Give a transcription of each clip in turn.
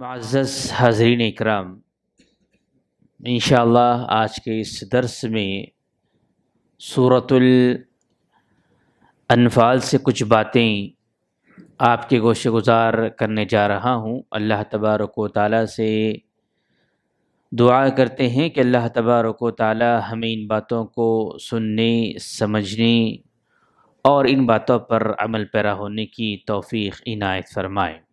معزز حاضرین اکرام، انشاءاللہ آج کے اس درس میں صورت الانفال سے کچھ باتیں آپ کے گوش گزار کرنے جا رہا ہوں۔ اللہ تبارک و تعالیٰ سے دعا کرتے ہیں کہ اللہ تبارک و تعالیٰ ہمیں ان باتوں کو سننے، سمجھنے اور ان باتوں پر عمل پیرا ہونے کی توفیق، عنایت فرمائے۔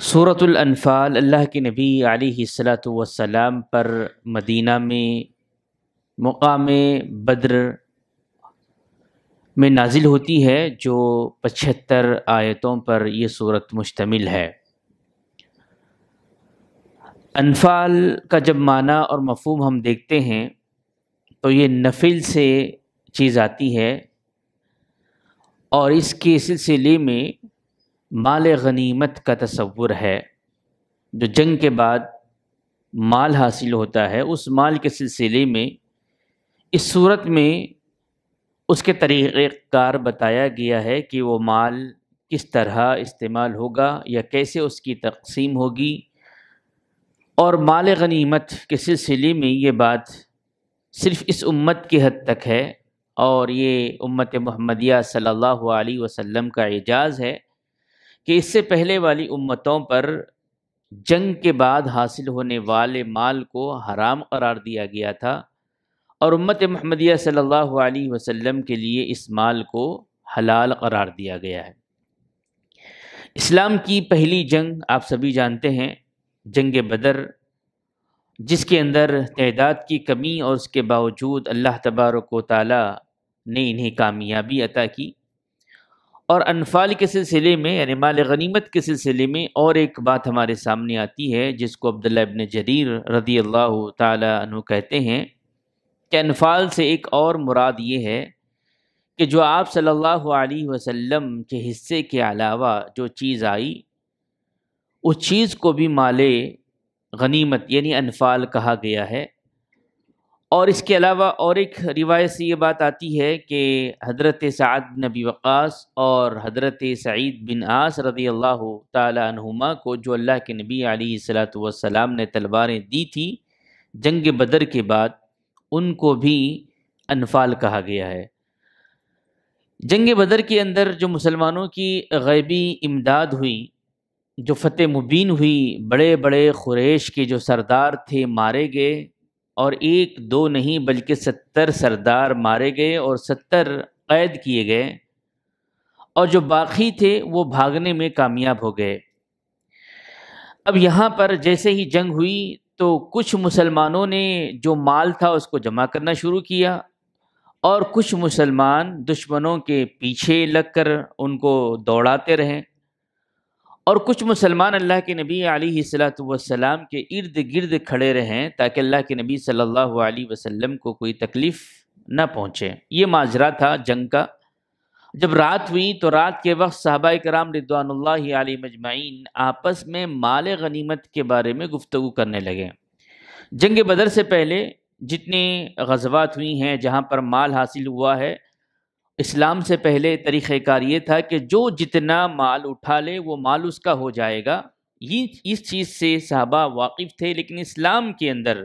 صورت الانفال اللہ کے نبی علیہ الصلاۃ والسلام پر مدینہ میں مقام بدر میں نازل ہوتی ہے، جو پچہتر آیتوں پر یہ صورت مشتمل ہے۔ انفال کا جب معنی اور مفہوم ہم دیکھتے ہیں، تو یہ نفل سے چیز آتی ہے اور اس کے سلسلے میں مال غنیمت کا تصور ہے، جو جنگ کے بعد مال حاصل ہوتا ہے، اس مال کے سلسلے میں، اس صورت میں اس کے طریقہ کار بتایا گیا ہے کہ وہ مال کس طرح استعمال ہوگا یا کیسے اس کی تقسیم ہوگی۔ اور مال غنیمت کے سلسلے میں یہ بات صرف اس امت کی حد تک ہے، اور یہ امت محمدیہ صلی اللہ علیہ وسلم کا اعجاز ہے۔ کہ اس سے پہلے والی امتوں پر جنگ کے بعد حاصل ہونے والے مال کو حرام قرار دیا گیا تھا اور امت محمدیہ صلی اللہ علیہ وسلم کے لیے اس مال کو حلال قرار دیا گیا ہے۔ اسلام کی پہلی جنگ آپ سبھی جانتے ہیں، جنگ بدر، جس کے اندر تعداد کی کمی اور اس کے باوجود اللہ تبارک و تعالیٰ نے انہیں کامیابی عطا کی۔ اور انفال کے سلسلے میں یعنی مال غنیمت کے سلسلے میں اور ایک بات ہمارے سامنے آتی ہے، جس کو عبداللہ ابن جریر رضی اللہ تعالیٰ عنہ کہتے ہیں کہ انفال سے ایک اور مراد یہ ہے کہ جو آپ صلی اللہ علیہ وسلم کے حصے کے علاوہ جو چیز آئی، اس چیز کو بھی مال غنیمت یعنی انفال کہا گیا ہے۔ اور اس کے علاوہ اور ایک روایت سے یہ بات آتی ہے کہ حضرت سعد بن نبی وقاص اور حضرت سعید بن آس رضی اللہ تعالی عنہما کو جو اللہ کے نبی علیہ الصلاۃ والسلام نے تلواریں دی تھی جنگ بدر کے بعد، ان کو بھی انفال کہا گیا ہے۔ جنگ بدر کے اندر جو مسلمانوں کی غیبی امداد ہوئی، جو فتح مبین ہوئی، بڑے بڑے خریش کے جو سردار تھے، مارے گئے۔ اور ایک دو نہیں بلکہ ستر سردار مارے گئے اور ستر قید کیے گئے۔ اور جو باقی تھے وہ بھاگنے میں کامیاب ہو گئے۔ اب یہاں پر جیسے ہی جنگ ہوئی تو کچھ مسلمانوں نے جو مال تھا اس کو جمع کرنا شروع کیا اور کچھ مسلمان دشمنوں کے پیچھے لگ کر ان کو دوڑاتے رہیں اور کچھ مسلمان اللہ کے نبی علیہ الصلاۃ والسلام کے ارد گرد کھڑے رہیں تاکہ اللہ کے نبی صلی اللہ علیہ وسلم کو کوئی تکلیف نہ پہنچے۔ یہ ماجرا تھا جنگ کا۔ جب رات ہوئی تو رات کے وقت صحابہ کرام رضوان اللہ علیہ مجمعین آپس میں مال غنیمت کے بارے میں گفتگو کرنے لگے۔ جنگ بدر سے پہلے جتنے غزوات ہوئی ہیں جہاں پر مال حاصل ہوا ہے اسلام سے پہلے طریقہ کار یہ تھا کہ جو جتنا مال اٹھا لے وہ مال اس کا ہو جائے گا۔ یہ اس چیز سے صحابہ واقف تھے، لیکن اسلام کے اندر،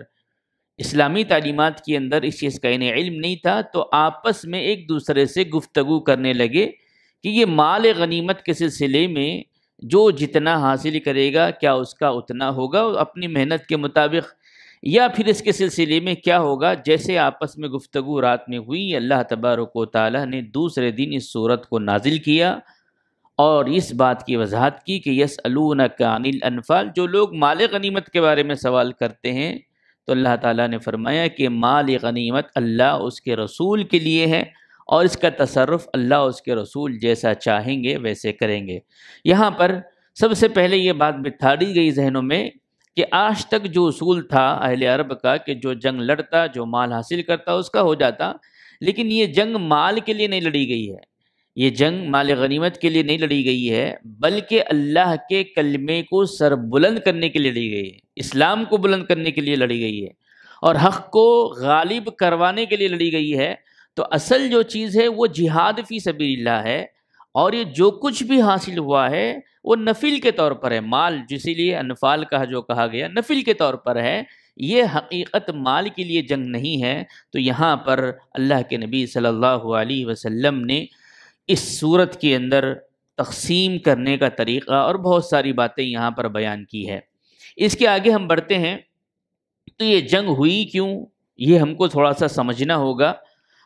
اسلامی تعلیمات کے اندر اس چیز کا انہیں علم نہیں تھا، تو آپس میں ایک دوسرے سے گفتگو کرنے لگے کہ یہ مال غنیمت کے سلسلے میں جو جتنا حاصل کرے گا، کیا اس کا اتنا ہوگا؟ اپنی محنت کے مطابق یا پھر اس کے سلسلے میں کیا ہوگا؟ جیسے آپس میں گفتگو رات میں ہوئی، اللہ تبارک و تعالیٰ نے دوسرے دن اس صورت کو نازل کیا اور اس بات کی وضاحت کی کہ یس کان الانفال، جو لوگ مال غنیمت کے بارے میں سوال کرتے ہیں، تو اللہ تعالیٰ نے فرمایا کہ مال غنیمت اللہ اس کے رسول کے لیے ہے اور اس کا تصرف اللہ اس کے رسول جیسا چاہیں گے، ویسے کریں گے۔ یہاں پر سب سے پہلے یہ بات بتھاڑی گئی ذہنوں میں کہ آج تک جو اصول تھا اہل عرب کا کہ جو جنگ لڑتا، جو مال حاصل کرتا، اس کا ہو جاتا، لیکن یہ جنگ مال کے لیے نہیں لڑی گئی ہے۔ یہ جنگ مال غنیمت کے لیے نہیں لڑی گئی ہے، بلکہ اللہ کے کلمے کو سر بلند کرنے کے لیے لڑی گئی ہے۔ اسلام کو بلند کرنے کے لیے لڑی گئی ہے۔ اور حق کو غالب کروانے کے لیے لڑی گئی ہے۔ تو اصل جو چیز ہے وہ جہاد فی سبیل اللہ ہے۔ اور یہ جو کچھ بھی حاصل ہوا ہے، وہ نفل کے طور پر ہے۔ مال جسی لیے انفال کا جو کہا گیا نفل کے طور پر ہے۔ یہ حقیقت مال کے لیے جنگ نہیں ہے۔ تو یہاں پر اللہ کے نبی صلی اللہ علیہ وسلم نے اس صورت کے اندر تقسیم کرنے کا طریقہ اور بہت ساری باتیں یہاں پر بیان کی ہے۔ اس کے آگے ہم بڑھتے ہیں۔ تو یہ جنگ ہوئی کیوں؟ یہ ہم کو تھوڑا سا سمجھنا ہوگا۔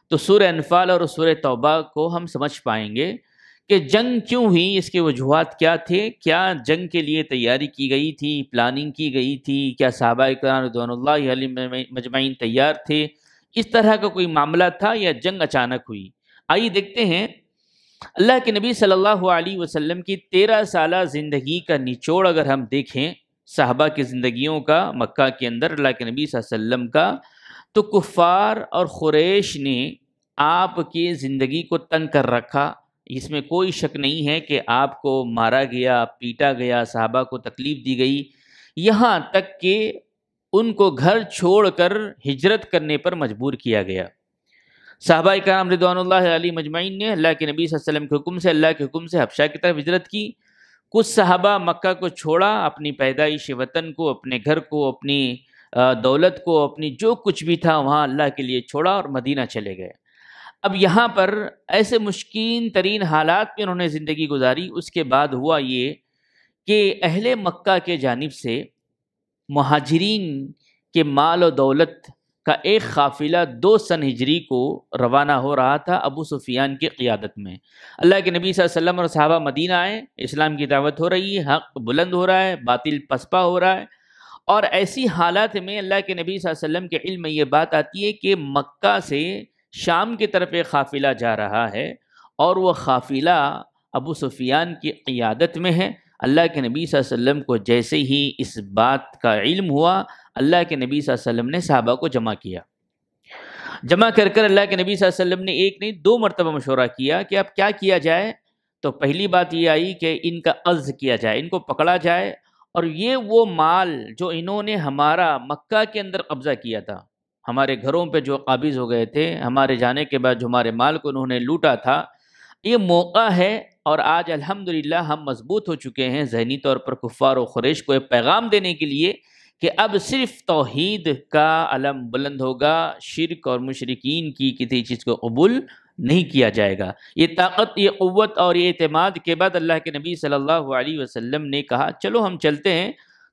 تو سورہ انفال اور سورہ توبہ کو ہم سمجھ پائیں گے۔ کہ جنگ کیوں ہوئی؟ اس کے وجوہات کیا تھے؟ کیا جنگ کے لیے تیاری کی گئی تھی؟ پلاننگ کی گئی تھی؟ کیا صحابہ اکرام رضوان اللہ علیہ مجمعین تیار تھے؟ اس طرح کا کوئی معاملہ تھا یا جنگ اچانک ہوئی؟ آئیے دیکھتے ہیں۔ اللہ کے نبی صلی اللہ علیہ وسلم کی تیرہ سالہ زندگی کا نچوڑ اگر ہم دیکھیں صحابہ کی زندگیوں کا، مکہ کے اندر اللہ کے نبی صلی اللہ علیہ وسلم کا، تو کفار اور خریش نے آپ کی زندگی کو تنگ کر رکھا۔ اس میں کوئی شک نہیں ہے کہ آپ کو مارا گیا، پیٹا گیا، صحابہ کو تکلیف دی گئی۔ یہاں تک کہ ان کو گھر چھوڑ کر ہجرت کرنے پر مجبور کیا گیا۔ صحابہ کرام رضوان اللہ علی مجمعین نے اللہ کے نبی صلی اللہ علیہ وسلم کے حکم سے، اللہ کے حکم سے حفشہ کی طرف ہجرت کی۔ کچھ صحابہ مکہ کو چھوڑا، اپنی پیدائش وطن کو، اپنے گھر کو، اپنی دولت کو، اپنی جو کچھ بھی تھا، وہاں اللہ کے لیے چھوڑا اور مدینہ چلے گئے۔ اب یہاں پر ایسے مشکین ترین حالات میں انہوں نے زندگی گزاری، اس کے بعد ہوا یہ کہ اہل مکہ کے جانب سے مہاجرین کے مال و دولت کا ایک قافلہ دو سن ہجری کو روانہ ہو رہا تھا ابو سفیان کی قیادت میں۔ اللہ کے نبی صلی اللہ علیہ وسلم اور صحابہ مدینہ آئے، اسلام کی دعوت ہو رہی ہے، حق بلند ہو رہا ہے، باطل پسپا ہو رہا ہے۔ اور ایسی حالات میں اللہ کے نبی صلی اللہ علیہ وسلم کے علم میں یہ بات آتی ہے کہ مکہ سے شام کی طرف ایک قافلہ جا رہا ہے اور وہ قافلہ ابو سفیان کی قیادت میں ہے۔ اللہ کے نبی صلی اللہ علیہ وسلم کو جیسے ہی اس بات کا علم ہوا، اللہ کے نبی صلی اللہ علیہ وسلم نے صحابہ کو جمع کیا۔ جمع کر کر اللہ کے نبی صلی اللہ علیہ وسلم نے ایک نہیں، دو مرتبہ مشورہ کیا کہ اب کیا کیا جائے؟ تو پہلی بات یہ آئی کہ ان کا عرض کیا جائے، ان کو پکڑا جائے۔ اور یہ وہ مال جو انہوں نے ہمارا مکہ کے اندر قبضہ کیا تھا۔ ہمارے گھروں پہ جو قابض ہو گئے تھے، ہمارے جانے کے بعد جو ہمارے مال کو انہوں نے لوٹا تھا، یہ موقع ہے اور آج الحمدللہ ہم مضبوط ہو چکے ہیں ذہنی طور پر کفار و خریش کو ایک پیغام دینے کے لیے کہ اب صرف توحید کا علم بلند ہوگا، شرک اور مشرقین کی کسی چیز کو قبول نہیں کیا جائے گا۔ یہ طاقت، یہ قوت اور یہ اعتماد کے بعد اللہ کے نبی صلی اللہ علیہ وسلم نے کہا، چلو ہم چلتے ہیں۔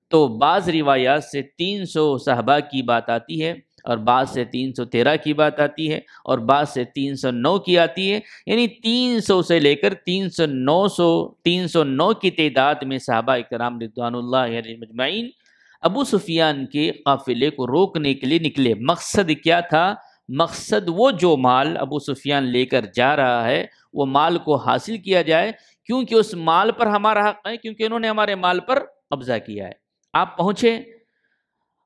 تو بعض روایات سے تین سو صحابہ کی بات آتی ہے۔ اور بعض سے تین سو تیرہ کی بات آتی ہے اور بعض سے تین سو نو کی آتی ہے۔ یعنی تین سو سے لے کر تین سو نو سو، تین سو نو کی تعداد میں صحابہ اکرام رضوان اللہ علیہ مجمعین ابو سفیان کے قافلے کو روکنے کے لیے نکلے۔ مقصد کیا تھا؟ مقصد وہ جو مال ابو سفیان لے کر جا رہا ہے، وہ مال کو حاصل کیا جائے۔ کیونکہ اس مال پر ہمارا حق ہے، کیونکہ انہوں نے ہمارے مال پر قبضہ کیا ہے۔ آپ پہنچے،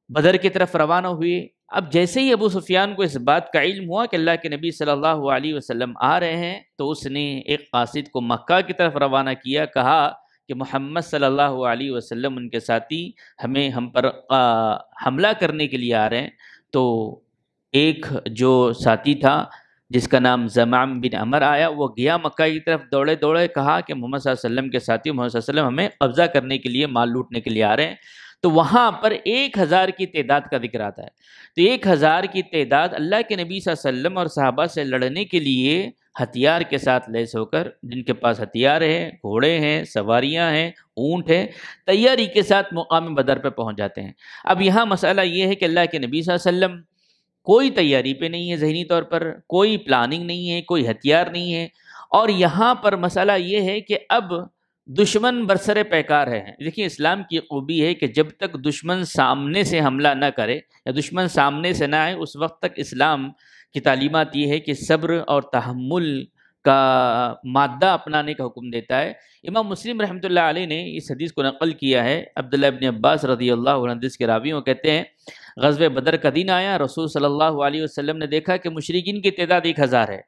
بدر کی طرف روانہ ہوئے۔ اب جیسے ہی ابو سفیان کو اس بات کا علم ہوا کہ اللہ کے نبی صلی اللہ علیہ وسلم آ رہے ہیں، تو اس نے ایک قاصد کو مکہ کی طرف روانہ کیا، کہا کہ محمد صلی اللہ علیہ وسلم ان کے ساتھی ہمیں ہم پر حملہ کرنے کے لیے آ رہے ہیں۔ تو ایک جو ساتھی تھا، جس کا نام زمام بن عمر آیا، وہ گیا مکہ کی طرف دوڑے دوڑے، کہا کہ محمد صلی اللہ علیہ وسلم کے ساتھی، محمد صلی اللہ علیہ وسلم ہمیں قبضہ کرنے کے لیے، مال لوٹنے کے لیے آ رہے ہیں۔ تو وہاں پر ایک ہزار کی تعداد کا ذکر آتا ہے۔ تو ایک ہزار کی تعداد اللہ کے نبی صلی اللہ علیہ وسلم اور صحابہ سے لڑنے کے لیے ہتھیار کے ساتھ لیس ہو کر، جن کے پاس ہتھیار ہیں، گھوڑے ہیں، سواریاں ہیں، اونٹ ہیں، تیاری کے ساتھ مقام بدر پہ پہنچ جاتے ہیں۔ اب یہاں مسئلہ یہ ہے کہ اللہ کے نبی صلی اللہ علیہ وسلم کوئی تیاری پہ نہیں ہے ذہنی طور پر، کوئی پلاننگ نہیں ہے، کوئی ہتھیار نہیں ہے۔ اور یہاں پر مسئلہ یہ ہے کہ اب دشمن برسر پیکار ہے دیکھیے، اسلام کی خوبی ہے کہ جب تک دشمن سامنے سے حملہ نہ کرے یا دشمن سامنے سے نہ آئے، اس وقت تک اسلام کی تعلیمات یہ ہے کہ صبر اور تحمل کا مادہ اپنانے کا حکم دیتا ہے۔ امام مسلم رحمۃ اللہ علیہ نے اس حدیث کو نقل کیا ہے۔ عبداللہ ابن عباس رضی اللہ عنہ حدیث کے راویوں کہتے ہیں غزب بدر کا دن آیا، رسول صلی اللہ علیہ وسلم نے دیکھا کہ مشرقین کی تعداد ایک ہزار ہے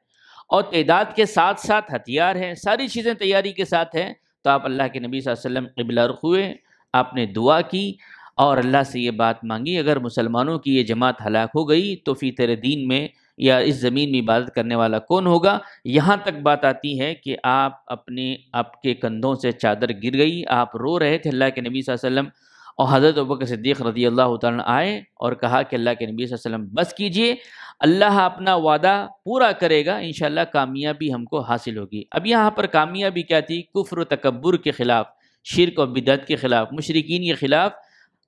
اور تعداد کے ساتھ ساتھ ہتھیار ہیں، ساری چیزیں تیاری کے ساتھ ہیں۔ تو آپ اللہ کے نبی صلی اللہ علیہ وسلم قبل رخ ہوئے، آپ نے دعا کی اور اللہ سے یہ بات مانگی، اگر مسلمانوں کی یہ جماعت ہلاک ہو گئی تو فی تیرے دین میں یا اس زمین میں عبادت کرنے والا کون ہوگا؟ یہاں تک بات آتی ہے کہ آپ اپنے آپ کے کندھوں سے چادر گر گئی، آپ رو رہے تھے اللہ کے نبی صلی اللہ علیہ وسلم اور حضرت ابکر صدیق رضی اللہ تعالیٰ آئے اور کہا کہ اللہ کے نبی صلی اللہ علیہ وسلم، بس کیجیے، اللہ اپنا وعدہ پورا کرے گا، انشاءاللہ کامیابی ہم کو حاصل ہوگی۔ اب یہاں پر کامیابی کیا تھی؟ کفر و تکبر کے خلاف، شرک و بدعت کے خلاف مشرقین کے خلاف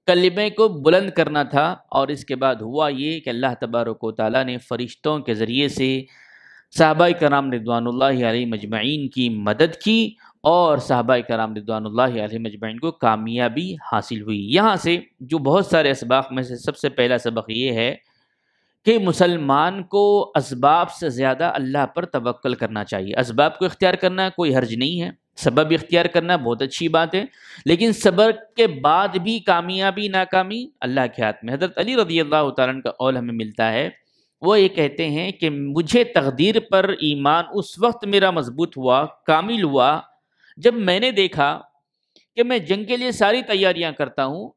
کلمے کو بلند کرنا تھا۔ اور اس کے بعد ہوا یہ کہ اللہ تبارک و تعالیٰ نے فرشتوں کے ذریعے سے صحابہ کرام رضوان اللہ علیہ مجمعین کی مدد کی اور صحابہ کرام رضوان اللہ علیہ مجمعین کو کامیابی حاصل ہوئی۔ یہاں سے جو بہت سارے اسباق میں سے سب سے پہلا سبق یہ ہے کہ مسلمان کو اسباب سے زیادہ اللہ پر توکل کرنا چاہیے۔ اسباب کو اختیار کرنا کوئی حرج نہیں ہے۔ سبب اختیار کرنا بہت اچھی بات ہے۔ لیکن صبر کے بعد بھی کامیابی، ناکامی اللہ کے ہاتھ میں۔ حضرت علی رضی اللہ تعالیٰ کا قول ہمیں ملتا ہے۔ وہ یہ کہتے ہیں کہ مجھے تقدیر پر ایمان اس وقت میرا مضبوط ہوا، کامل ہوا جب میں نے دیکھا کہ میں جنگ کے لیے ساری تیاریاں کرتا ہوں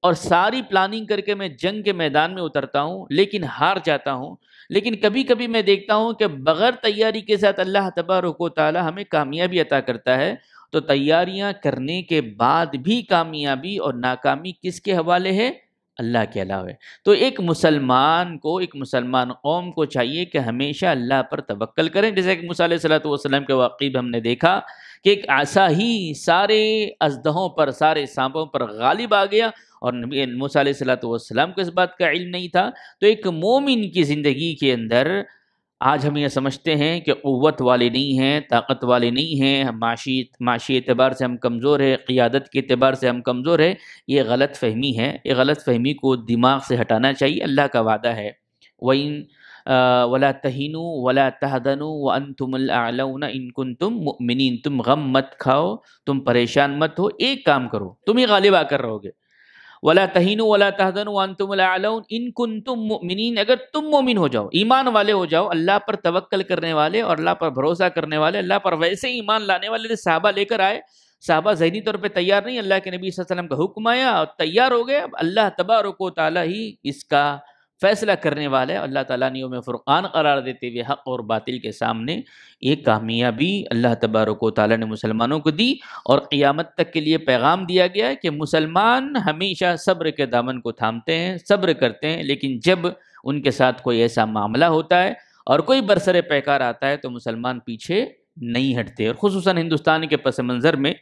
اور ساری پلاننگ کر کے میں جنگ کے میدان میں اترتا ہوں، لیکن ہار جاتا ہوں، لیکن کبھی کبھی میں دیکھتا ہوں کہ بغیر تیاری کے ساتھ اللہ تبارک و تعالی ہمیں کامیابی عطا کرتا ہے، تو تیاریاں کرنے کے بعد بھی کامیابی اور ناکامی کس کے حوالے ہے؟ اللہ کے علاوہ۔ تو ایک مسلمان کو، ایک مسلمان قوم کو چاہیے کہ ہمیشہ اللہ پر توکل کریں۔ جیسے کہ مصع صلاحت وسلم کے واقعی ہم نے دیکھا کہ ایک ایسا ہی سارے ازدہوں پر، سارے سانپوں پر غالب آ گیا اور نبی موسیٰ علیہ صلاۃ والسلام کو اس بات کا علم نہیں تھا۔ تو ایک مومن کی زندگی کے اندر آج ہم یہ سمجھتے ہیں کہ قوت والے نہیں ہیں، طاقت والے نہیں ہیں۔ معاشی معاشی اعتبار سے ہم کمزور ہے قیادت کے اعتبار سے ہم کمزور ہے یہ غلط فہمی ہے، یہ غلط فہمی کو دماغ سے ہٹانا چاہیے۔ اللہ کا وعدہ ہے۔ وَإِن ولا تہین ولا تہدن و ان تم ان کن تم مؤمنین تم غم مت کھاؤ، تم پریشان مت ہو، ایک کام کرو، تم ہی غالب آ کر رہو گے۔ ولا تہین ولا تحدن وانتم الاعلون ان کنتم مؤمنین اگر تم مومن ہو جاؤ، ایمان والے ہو جاؤ، اللہ پر توکل کرنے والے اور اللہ پر بھروسہ کرنے والے، اللہ پر ویسے ایمان لانے والے صحابہ لے کر آئے۔ صحابہ ذہنی طور پہ تیار نہیں، اللہ کے نبی صلی اللہ علیہ وسلم کا حکم آیا اور تیار ہو گئے۔ اب اللہ تبارک و تعالیٰ ہی اس کا فیصلہ کرنے والے اللہ تعالیٰ نے یوم فرقان قرار دیتے ہوئے حق اور باطل کے سامنے ایک کامیابی اللہ تبارک و تعالیٰ نے مسلمانوں کو دی اور قیامت تک کے لیے پیغام دیا گیا ہے کہ مسلمان ہمیشہ صبر کے دامن کو تھامتے ہیں، صبر کرتے ہیں، لیکن جب ان کے ساتھ کوئی ایسا معاملہ ہوتا ہے اور کوئی برسر پیکار آتا ہے تو مسلمان پیچھے نہیں ہٹتے اور خصوصاً ہندوستان کے پس منظر میں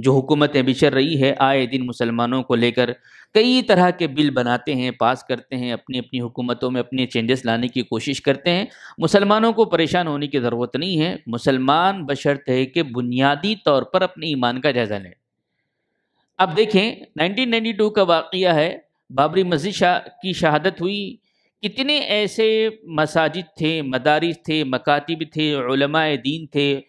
جو حکومتیں بچر رہی ہے، آئے دن مسلمانوں کو لے کر کئی طرح کے بل بناتے ہیں، پاس کرتے ہیں، اپنی اپنی حکومتوں میں اپنے چینجز لانے کی کوشش کرتے ہیں۔ مسلمانوں کو پریشان ہونے کی ضرورت نہیں ہے۔ مسلمان بشرط ہے کہ بنیادی طور پر اپنے ایمان کا جائزہ لیں۔ اب دیکھیں نائنٹین نائنٹی ٹو کا واقعہ ہے۔ بابری مسجد شاہ کی شہادت ہوئی۔ کتنے ایسے مساجد تھے، مدارس تھے، مکاتب تھے، علماء دین تھے۔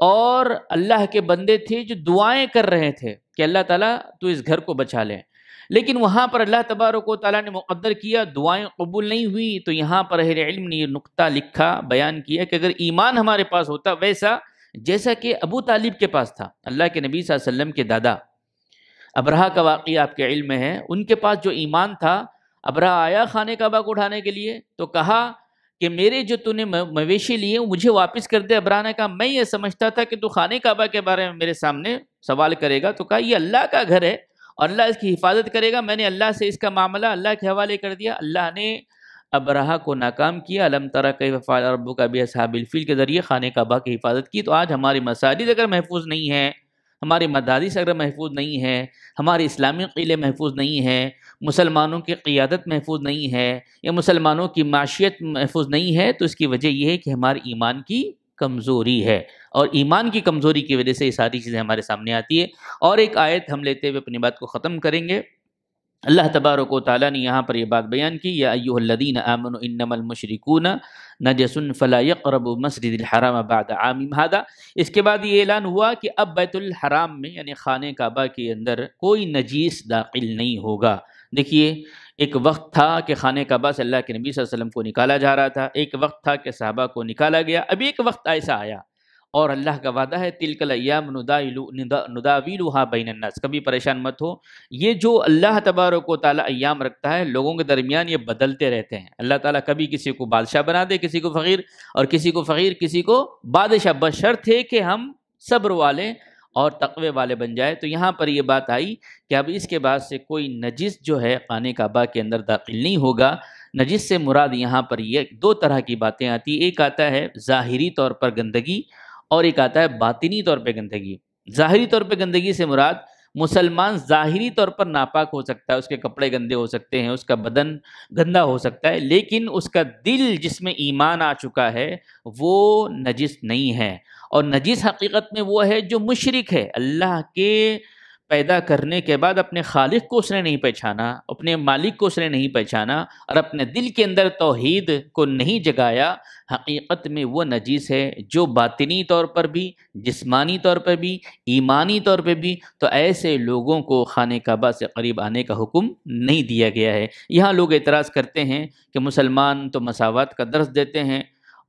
اور اللہ کے بندے تھے جو دعائیں کر رہے تھے کہ اللہ تعالیٰ تو اس گھر کو بچا لیں لیکن وہاں پر اللہ تبارک و تعالیٰ نے مقدر کیا، دعائیں قبول نہیں ہوئی، تو یہاں پر اہل علم نے یہ نقطہ لکھا، بیان کیا کہ اگر ایمان ہمارے پاس ہوتا ویسا جیسا کہ ابو طالب کے پاس تھا، اللہ کے نبی صلی اللہ علیہ وسلم کے دادا۔ ابراہ کا واقعہ آپ کے علم میں ہے۔ ان کے پاس جو ایمان تھا ابراہ آیا خانے کعبہ کو اٹھانے کے لیے، تو کہا کہ میرے جو تو نے مویشی لیے مجھے واپس کر دے۔ ابراہ نے کہا، میں یہ سمجھتا تھا کہ تو خانے کعبہ کے بارے میں میرے سامنے سوال کرے گا۔ تو کہا، یہ اللہ کا گھر ہے اور اللہ اس کی حفاظت کرے گا۔ میں نے اللہ سے اس کا معاملہ اللہ کے حوالے کر دیا۔ اللہ نے ابراہ کو ناکام کیا۔ علم طرح کے وفال ربو کا بھی اصحاب الفیل کے ذریعے خانہ کعبہ کی حفاظت کی۔ تو آج ہماری مساجد اگر محفوظ نہیں ہے ہمارے مدارس اگر محفوظ نہیں ہے ہمارے اسلامی قلعے محفوظ نہیں ہیں مسلمانوں کی قیادت محفوظ نہیں ہے یا مسلمانوں کی معاشیت محفوظ نہیں ہے، تو اس کی وجہ یہ ہے کہ ہمارے ایمان کی کمزوری ہے۔ اور ایمان کی کمزوری کی وجہ سے یہ ساری چیزیں ہمارے سامنے آتی ہے اور ایک آیت ہم لیتے ہوئے اپنی بات کو ختم کریں گے۔ اللہ تبارک و تعالیٰ نے یہاں پر یہ بات بیان کی، یا ایوہ الذین آمنوا انما المشرکون نجس فلا یقرب مسجد الحرام بعد عام هذا اس کے بعد یہ اعلان ہوا کہ اب بیت الحرام میں یعنی خانہ کعبہ کے اندر کوئی نجیس داخل نہیں ہوگا۔ دیکھیے، ایک وقت تھا کہ خانہ کعبہ سے اللہ کے نبی صلی اللہ علیہ وسلم کو نکالا جا رہا تھا، ایک وقت تھا کہ صحابہ کو نکالا گیا، ابھی ایک وقت ایسا آیا۔ اور اللہ کا وعدہ ہے تلکل ایام نداویلوہا بین الناس۔ کبھی پریشان مت ہو۔ یہ جو اللہ تبارک و تعالیٰ ایام رکھتا ہے، لوگوں کے درمیان یہ بدلتے رہتے ہیں۔ اللہ تعالیٰ کبھی کسی کو بادشاہ بنا دے، کسی کو فقیر، اور کسی کو فقیر، کسی کو بادشاہ۔ بشر تھے کہ ہم صبر والے اور تقوی والے بن جائے۔ تو یہاں پر یہ بات آئی کہ اب اس کے بعد سے کوئی نجس جو ہے خانہ کعبہ کے اندر داخل نہیں ہوگا۔ نجس سے مراد یہاں پر یہ دو طرح کی باتیں آتی۔ ایک آتا ہے ظاہری طور پر گندگی اور ایک آتا ہے باطنی طور پہ گندگی۔ ظاہری طور پہ گندگی سے مراد مسلمان ظاہری طور پر ناپاک ہو سکتا ہے، اس کے کپڑے گندے ہو سکتے ہیں، اس کا بدن گندا ہو سکتا ہے، لیکن اس کا دل جس میں ایمان آ چکا ہے، وہ نجس نہیں ہے۔ اور نجس حقیقت میں وہ ہے جو مشرک ہے، اللہ کے پیدا کرنے کے بعد اپنے خالق کو اس نے نہیں پہچانا، اپنے مالک کو اس نے نہیں پہچانا اور اپنے دل کے اندر توحید کو نہیں جگایا، حقیقت میں وہ نجیس ہے جو باطنی طور پر بھی، جسمانی طور پر بھی، ایمانی طور پہ بھی۔ تو ایسے لوگوں کو خانہ کعبہ سے قریب آنے کا حکم نہیں دیا گیا ہے۔ یہاں لوگ اعتراض کرتے ہیں کہ مسلمان تو مساوات کا درس دیتے ہیں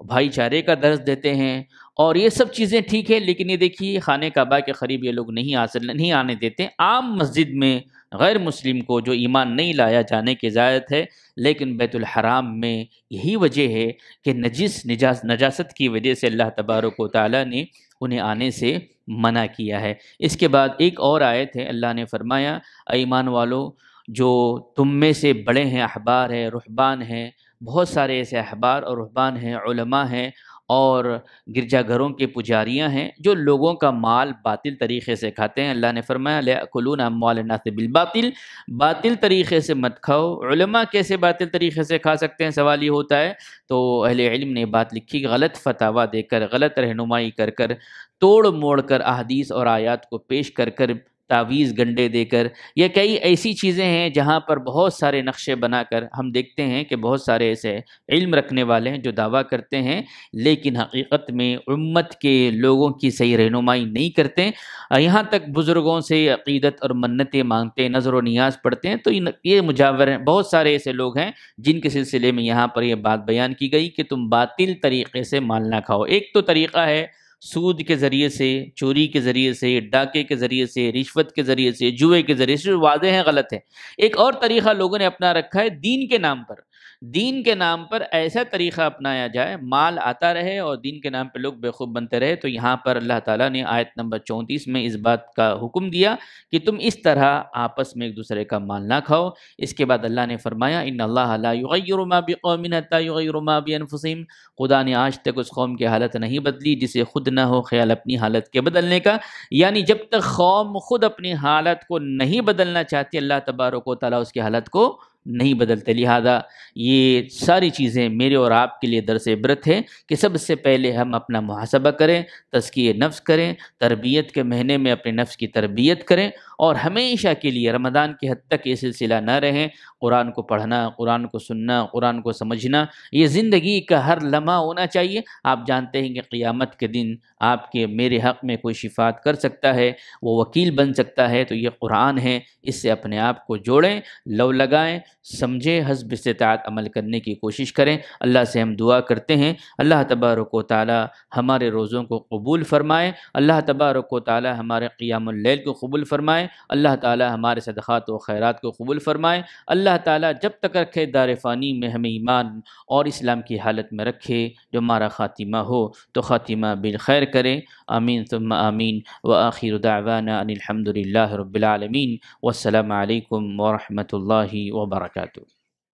بھائی چارے کا درس دیتے ہیں اور یہ سب چیزیں ٹھیک ہے لیکن یہ دیکھیے، خانہ کعبہ کے قریب یہ لوگ نہیں حاصل، نہیں آنے دیتے۔ عام مسجد میں غیر مسلم کو جو ایمان نہیں لایا جانے کی اجازت ہے، لیکن بیت الحرام میں یہی وجہ ہے کہ نجس، نجاس، نجاست کی وجہ سے اللہ تبارک و تعالیٰ نے انہیں آنے سے منع کیا ہے۔ اس کے بعد ایک اور آیت ہے، اللہ نے فرمایا ایمان والو، جو تم میں سے بڑے ہیں، احبار ہیں رحبان ہیں، بہت سارے ایسے احبار اور رحبان ہیں، علماء ہیں اور گرجا گھروں کے پجاریاں ہیں جو لوگوں کا مال باطل طریقے سے کھاتے ہیں۔ اللہ نے فرمایا لَأَكُلُونَ أَمْوَالَ النَّاسِ بِالْبَاطِلِ باطل طریقے سے مت کھاؤ۔ علماء کیسے باطل طریقے سے کھا سکتے ہیں؟ سوال یہ ہوتا ہے۔ تو اہل علم نے بات لکھی غلط فتوا دے کر، غلط رہنمائی کر کر، توڑ موڑ کر احادیث اور آیات کو پیش کر کر تعویز گنڈے دے کر، یا کئی ایسی چیزیں ہیں جہاں پر بہت سارے نقشے بنا کر ہم دیکھتے ہیں کہ بہت سارے ایسے علم رکھنے والے ہیں جو دعویٰ کرتے ہیں، لیکن حقیقت میں امت کے لوگوں کی صحیح رہنمائی نہیں کرتے۔ یہاں تک بزرگوں سے عقیدت اور منتیں مانگتے، نظر و نیاز پڑھتے ہیں، تو یہ مجاور ہیں۔ بہت سارے ایسے لوگ ہیں جن کے سلسلے میں یہاں پر یہ بات بیان کی گئی کہ تم باطل طریقے سے مال نہ کھاؤ۔ ایک تو طریقہ ہے سود کے ذریعے سے، چوری کے ذریعے سے، ڈاکے کے ذریعے سے، رشوت کے ذریعے سے، جوئے کے ذریعے سے جو واضح ہیں، غلط ہیں۔ ایک اور طریقہ لوگوں نے اپنا رکھا ہے دین کے نام پر۔ دین کے نام پر ایسا طریقہ اپنایا جائے، مال آتا رہے اور دین کے نام پہ لوگ بے خوب بنتے رہے، تو یہاں پر اللہ تعالیٰ نے آیت نمبر چونتیس میں اس بات کا حکم دیا کہ تم اس طرح آپس میں ایک دوسرے کا مال نہ کھاؤ۔ اس کے بعد اللہ نے فرمایا، ان اللہ لا یغیر ما بقوم حتى یغیر ما بانفسهم خدا نے آج تک اس قوم کی حالت نہیں بدلی جسے خود نہ ہو خیال اپنی حالت کے بدلنے کا۔ یعنی جب تک قوم خود اپنی حالت کو نہیں بدلنا چاہتی، اللہ تبارک و تعالیٰ اس کی حالت کو نہیں بدلتے۔ لہذا یہ ساری چیزیں میرے اور آپ کے لیے درس عبرت ہے کہ سب سے پہلے ہم اپنا محاسبہ کریں تزکیے نفس کریں، تربیت کے مہینے میں اپنے نفس کی تربیت کریں اور ہمیشہ کے لیے رمضان کی حد تک یہ سلسلہ نہ رہیں۔ قرآن کو پڑھنا، قرآن کو سننا، قرآن کو سمجھنا، یہ زندگی کا ہر لمحہ ہونا چاہیے۔ آپ جانتے ہیں کہ قیامت کے دن آپ کے میرے حق میں کوئی شفات کر سکتا ہے، وہ وکیل بن سکتا ہے۔ تو یہ قرآن ہے، اس سے اپنے آپ کو جوڑیں، لو لگائیں سمجھے حسب استطاعت عمل کرنے کی کوشش کریں۔ اللہ سے ہم دعا کرتے ہیں۔ اللہ تبارک و تعالی ہمارے روزوں کو قبول فرمائے۔ اللہ تبارک و تعالی ہمارے قیام اللیل کو قبول فرمائے۔ اللہ تعالی ہمارے صدقات و خیرات کو قبول فرمائے۔ اللہ تعالی جب تک رکھے دار فانی میں ہمیں ایمان اور اسلام کی حالت میں رکھے، جو ہمارا خاتمہ ہو تو خاتمہ بالخیر کرے آمین، ثم آمین۔ وآخر دعوانا ان الحمد للہ رب العالمین۔ والسلام علیکم ورحمۃ اللہ وبرکاتہ۔